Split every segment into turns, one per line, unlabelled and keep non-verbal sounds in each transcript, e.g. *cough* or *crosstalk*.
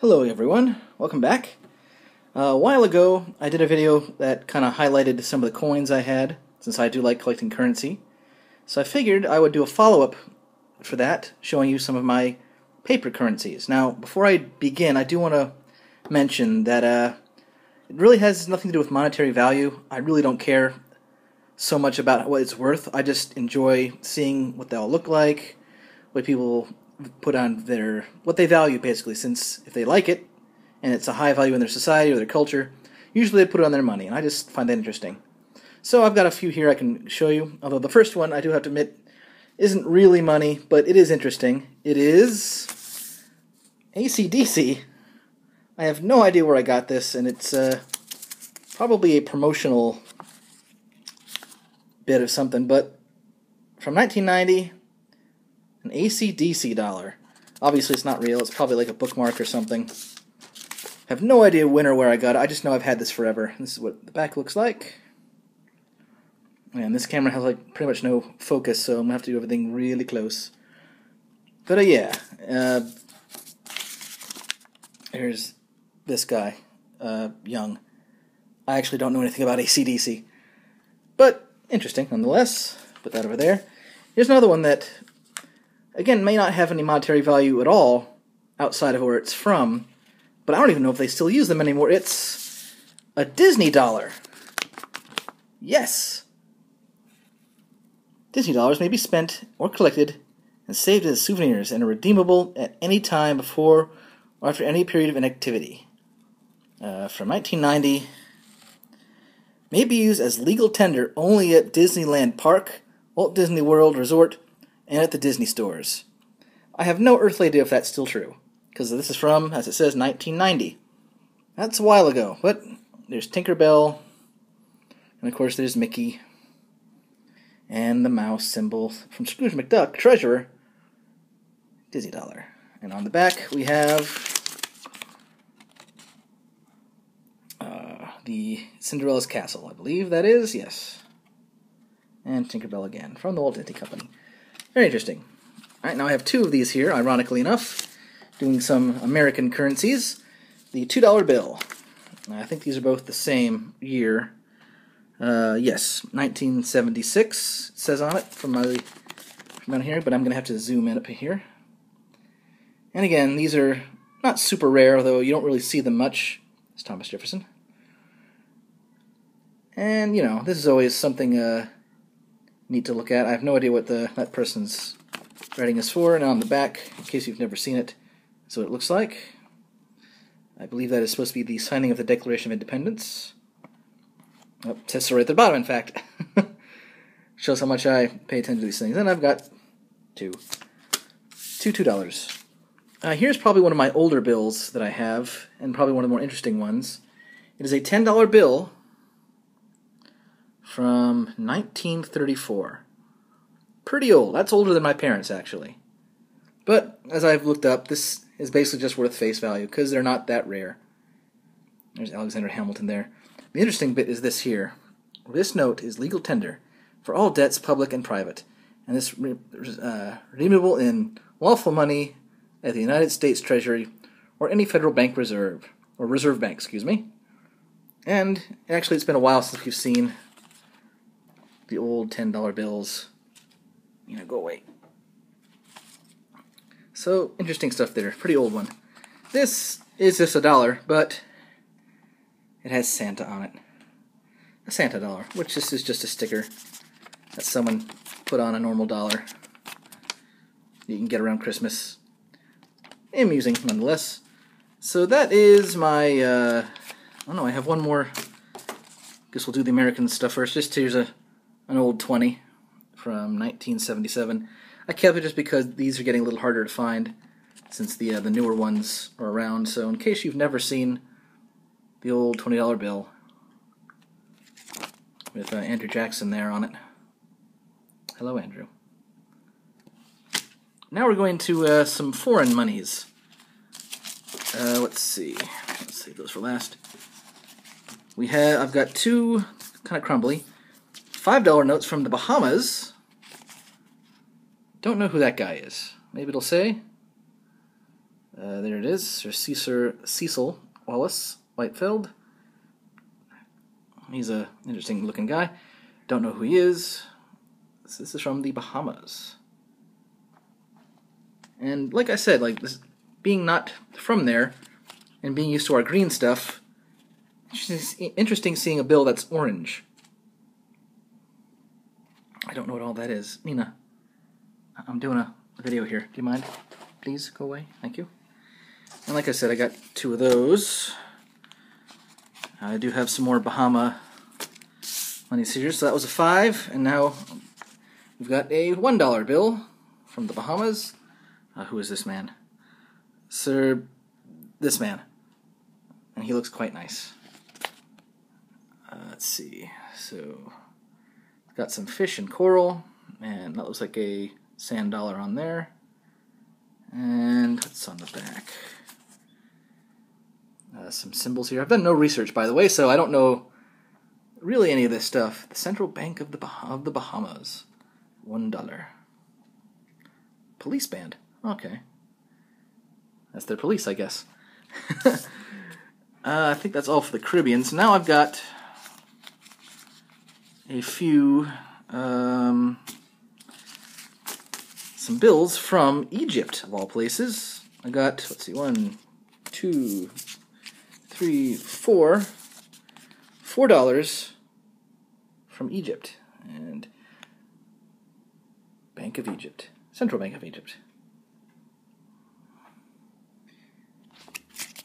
Hello everyone, welcome back. Uh, a while ago, I did a video that kind of highlighted some of the coins I had, since I do like collecting currency. So I figured I would do a follow-up for that, showing you some of my paper currencies. Now, before I begin, I do want to mention that uh, it really has nothing to do with monetary value. I really don't care so much about what it's worth. I just enjoy seeing what they all look like, what people put on their what they value basically since if they like it and it's a high value in their society or their culture usually they put it on their money and i just find that interesting. So i've got a few here i can show you although the first one i do have to admit isn't really money but it is interesting. It is acdc i have no idea where i got this and it's uh, probably a promotional bit of something but from 1990 an ACDC dollar. Obviously, it's not real. It's probably like a bookmark or something. I have no idea when or where I got it. I just know I've had this forever. This is what the back looks like. And this camera has like pretty much no focus, so I'm gonna have to do everything really close. But uh, yeah, uh, here's this guy, uh, Young. I actually don't know anything about ACDC, but interesting nonetheless. Put that over there. Here's another one that again, may not have any monetary value at all outside of where it's from, but I don't even know if they still use them anymore. It's a Disney dollar. Yes. Disney dollars may be spent or collected and saved as souvenirs and are redeemable at any time before or after any period of inactivity. Uh, from 1990, may be used as legal tender only at Disneyland Park, Walt Disney World Resort, and at the Disney stores. I have no earthly idea if that's still true, because this is from, as it says, 1990. That's a while ago, but there's Tinkerbell, and of course there's Mickey, and the mouse symbol from Scrooge McDuck, Treasurer, Disney Dollar. And on the back we have uh, the Cinderella's Castle, I believe that is, yes. And Tinkerbell again, from the Walt Disney Company. Very interesting. All right, now I have two of these here, ironically enough, doing some American currencies. The $2 bill. I think these are both the same year. Uh, yes, 1976 it says on it from my from down here, but I'm going to have to zoom in up here. And again, these are not super rare, though you don't really see them much. It's Thomas Jefferson. And, you know, this is always something uh, neat to look at. I have no idea what the that person's writing is for, and on the back, in case you've never seen it, so it looks like. I believe that is supposed to be the signing of the Declaration of Independence. Oh, it says so right at the bottom, in fact. *laughs* Shows how much I pay attention to these things. And I've got two. Two $2. Uh, here's probably one of my older bills that I have, and probably one of the more interesting ones. It is a $10 bill from 1934. Pretty old. That's older than my parents, actually. But, as I've looked up, this is basically just worth face value, because they're not that rare. There's Alexander Hamilton there. The interesting bit is this here. This note is legal tender for all debts, public and private, and this uh, redeemable in lawful money at the United States Treasury or any federal bank reserve, or reserve bank, excuse me. And actually, it's been a while since we've seen the old $10 bills, you know, go away. So, interesting stuff there. Pretty old one. This is just a dollar, but it has Santa on it. A Santa dollar, which this is just a sticker that someone put on a normal dollar. You can get around Christmas. Amusing, nonetheless. So that is my, uh, oh no, I have one more. Guess we'll do the American stuff first. Just here's a an old 20 from 1977. I kept it just because these are getting a little harder to find since the uh, the newer ones are around. So in case you've never seen the old $20 bill with uh, Andrew Jackson there on it. Hello, Andrew. Now we're going to uh, some foreign monies. Uh, let's see. Let's save those for last. We have. I've got two kind of crumbly. $5 notes from the Bahamas. Don't know who that guy is. Maybe it'll say. Uh, there it is, Sir Cecil, Cecil Wallace Whitefield. He's a interesting looking guy. Don't know who he is. This is from the Bahamas. And like I said, like this, being not from there and being used to our green stuff, it's interesting seeing a bill that's orange. Don't know what all that is. Nina, I'm doing a video here. Do you mind? Please go away. Thank you. And like I said, I got two of those. I do have some more Bahama money seizures. So that was a five, and now we've got a one dollar bill from the Bahamas. Uh, who is this man? Sir, this man, and he looks quite nice. Uh, let's see. So, got some fish and coral, and that looks like a sand dollar on there. And what's on the back? Uh, some symbols here. I've done no research, by the way, so I don't know really any of this stuff. The Central Bank of the bah- of the Bahamas, one dollar. Police band. Okay, that's their police, I guess. *laughs* uh, I think that's all for the Caribbean. So now I've got a few um, some bills from Egypt, of all places. I got let's see, one, two, three, four, four dollars from Egypt and Bank of Egypt, Central Bank of Egypt.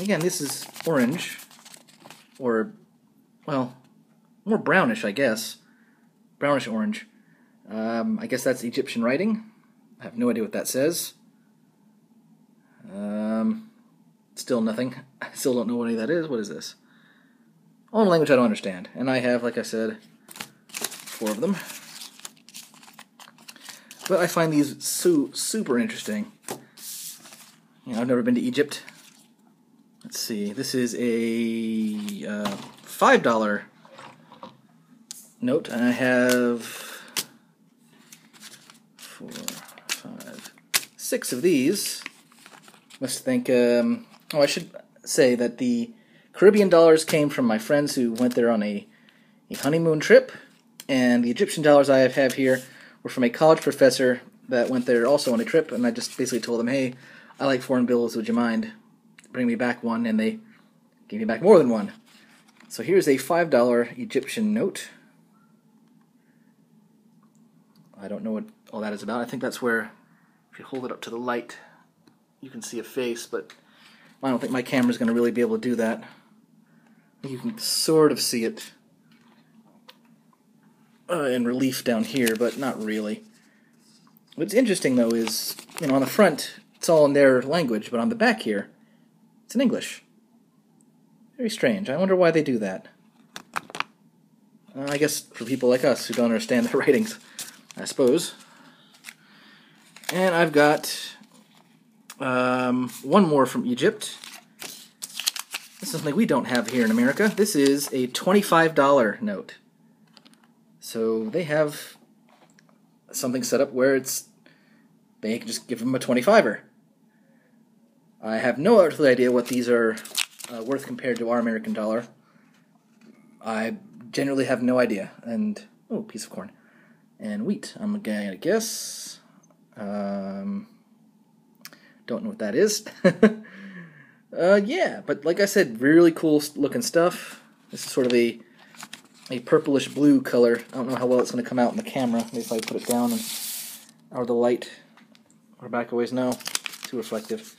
Again, this is orange, or well, more brownish, I guess. Brownish orange. Um, I guess that's Egyptian writing. I have no idea what that says. Um, still nothing. *laughs* I still don't know what any of that is. What is this? All in language I don't understand. And I have, like I said, four of them. But I find these super interesting. You know, I've never been to Egypt. Let's see. This is a uh, five dollar note, and I have four, five, six of these. Must think. Um, oh, I should say that the Caribbean dollars came from my friends who went there on a, a honeymoon trip, and the Egyptian dollars I have here were from a college professor that went there also on a trip, and I just basically told them, hey, I like foreign bills, would you mind bring me back one? And they gave me back more than one. So here's a $5 Egyptian note. I don't know what all that is about. I think that's where, if you hold it up to the light, you can see a face, but I don't think my camera's going to really be able to do that. You can sort of see it uh, in relief down here, but not really. What's interesting, though, is, you know, on the front, it's all in their language, but on the back here, it's in English. Very strange. I wonder why they do that. Uh, I guess for people like us who don't understand the *laughs* writings, I suppose. And I've got um, one more from Egypt. This is something we don't have here in America. This is a $25 note. So they have something set up where it's they can just give them a 25er. I have no earthly idea what these are uh, worth compared to our American dollar. I generally have no idea. And oh, piece of corn and wheat. I'm gonna guess. Um, don't know what that is. *laughs* uh, yeah, but like I said, really cool looking stuff. This is sort of a a purplish blue color. I don't know how well it's going to come out in the camera. Maybe if I put it down and or the light or back a ways. No, too reflective.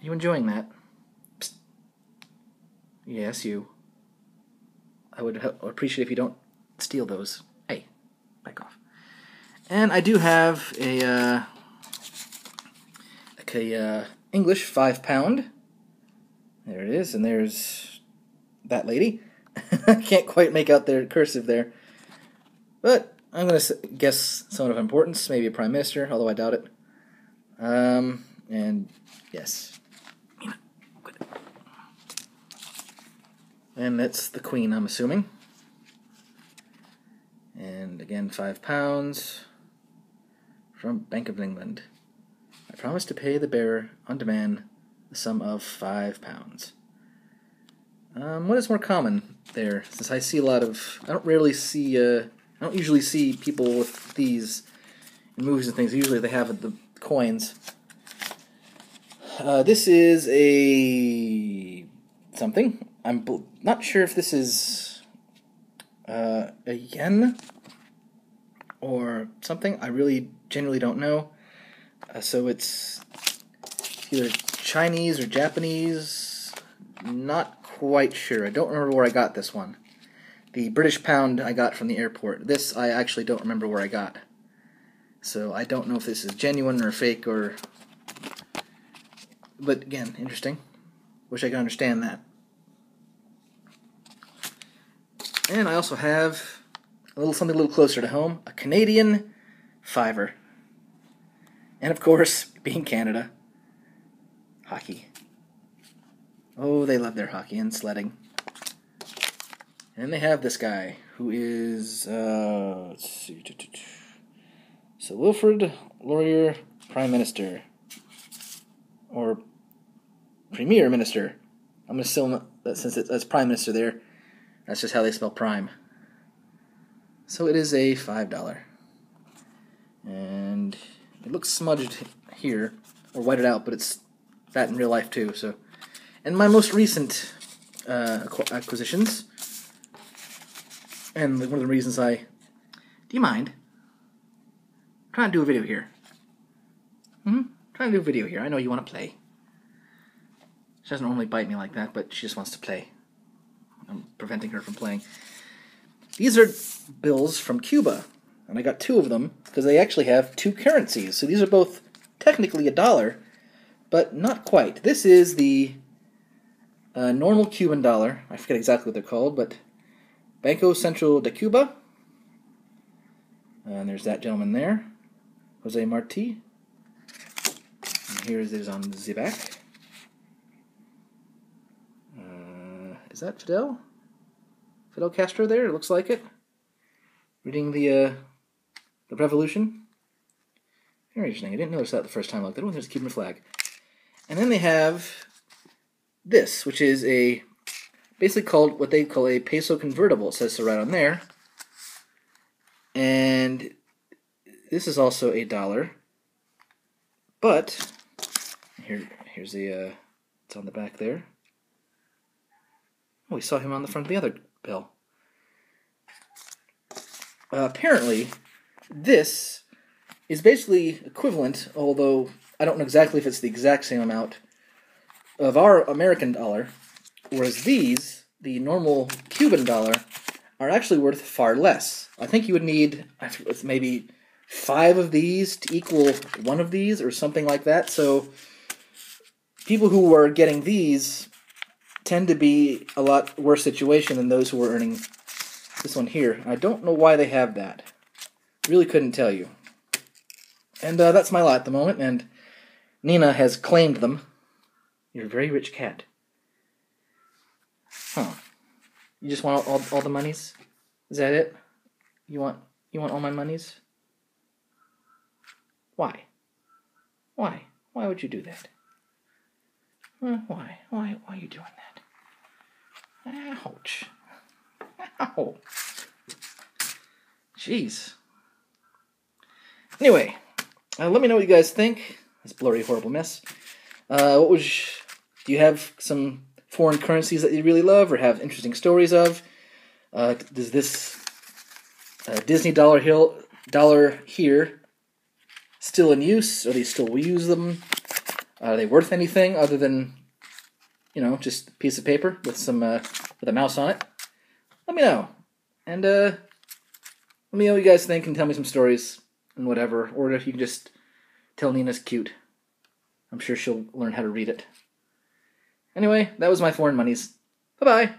Are you enjoying that? Psst. Yes, you. I would appreciate if you don't steal those. Back off. And I do have a uh, like a uh, English five pound. There it is, and there's that lady. *laughs* I can't quite make out their cursive there. But I'm to guess someone of importance, maybe a prime minister, although I doubt it. Um, and yes. And that's the queen, I'm assuming. And again, five pounds from Bank of England. I promise to pay the bearer on demand the sum of five pounds. Um, what is more common there? Since I see a lot of, I don't rarely see, uh, I don't usually see people with these in movies and things. Usually they have the coins. Uh, this is a something. I'm not sure if this is uh, a yen or something. I really genuinely don't know. Uh, so it's either Chinese or Japanese. Not quite sure. I don't remember where I got this one. The British pound I got from the airport. This I actually don't remember where I got. So I don't know if this is genuine or fake or. But again, interesting. Wish I could understand that. And I also have a little something a little closer to home a Canadian fiver. And of course, being Canada, hockey. Oh, they love their hockey and sledding. And they have this guy who is, uh, let's see, Sir Wilfrid Laurier, Prime Minister. Or Premier Minister. I'm to assume that since it's Prime Minister there, that's just how they spell Prime. So it is a $5. And it looks smudged here, or whited out, but it's that in real life too, so and my most recent uh, acquisitions, and one of the reasons I. Do you mind? I'm trying to do a video here. Hmm? trying to do a video here. I know you want to play. She doesn't normally bite me like that, but she just wants to play. I'm preventing her from playing. These are bills from Cuba, and I got two of them because they actually have two currencies. So these are both technically a dollar, but not quite. This is the a normal Cuban dollar. I forget exactly what they're called, but Banco Central de Cuba. And there's that gentleman there, Jose Marti. And here it is on the back. Uh, is that Fidel? Fidel Castro there? It looks like it. Reading the uh, the Revolution. Very interesting. I didn't notice that the first time I looked at it. There's a Cuban flag. And then they have this, which is a basically called what they call a peso convertible. It says so right on there. And this is also a dollar. But here here's the uh, it's on the back there. We saw him on the front of the other bill. Uh, apparently, this is basically equivalent, although I don't know exactly if it's the exact same amount, of our American dollar, whereas these, the normal Cuban dollar, are actually worth far less. I think you would need maybe five of these to equal one of these or something like that. So people who are getting these tend to be a lot worse situation than those who are earning this one here. I don't know why they have that. Really couldn't tell you. And uh, that's my lot at the moment, and Nina has claimed them. You're a very rich cat. Huh. You just want all, all, all the monies? Is that it? You want you want all my monies? Why? Why? Why would you do that? Why? Why? Why are you doing that? Ouch. Ow. Jeez. Anyway, uh, let me know what you guys think. This blurry, horrible mess. Uh, what was do you have some foreign currencies that you really love or have interesting stories of? Uh, does this uh, Disney dollar hill dollar here still in use? Are they still use them? Are they worth anything other than you know just a piece of paper with some uh, with a mouse on it? Let me know, and uh, let me know what you guys think and tell me some stories and whatever. Or if you can just tell Nina's cute. I'm sure she'll learn how to read it. Anyway, that was my foreign monies. Bye bye.